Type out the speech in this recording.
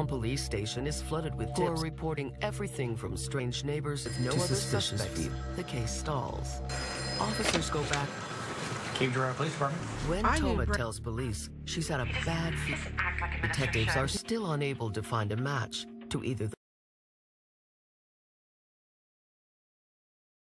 Town police station is flooded with who are reporting everything from strange neighbors with no To other suspicious suspects. people. The case stalls. Officers go back Came to our Police Department. when I Toma tells police she's had a bad few. Detectives are still unable to find a match to either the